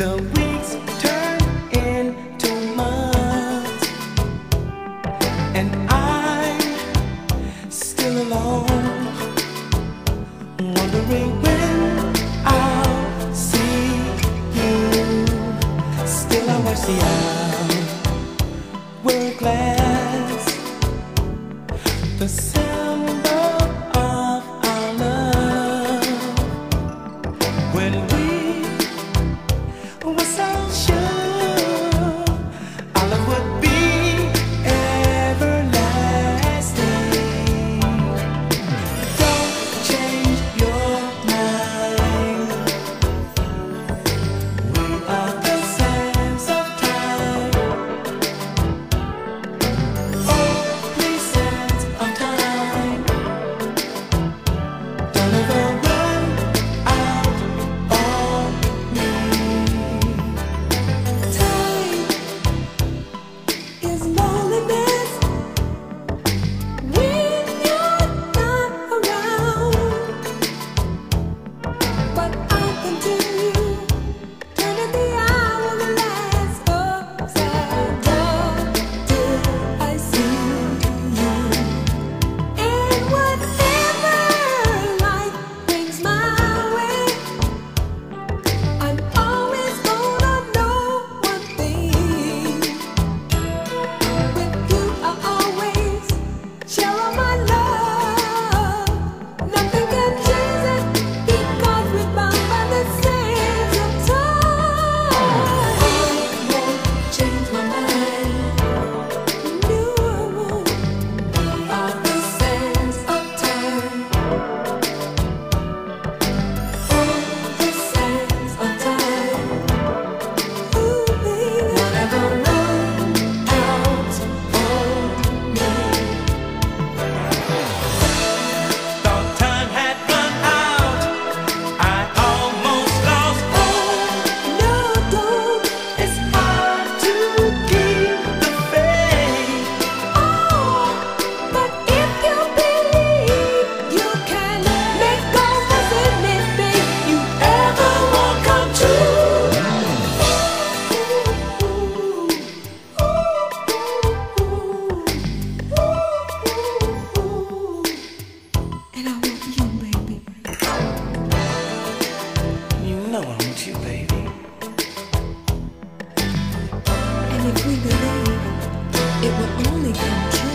if we believe, it will only come true.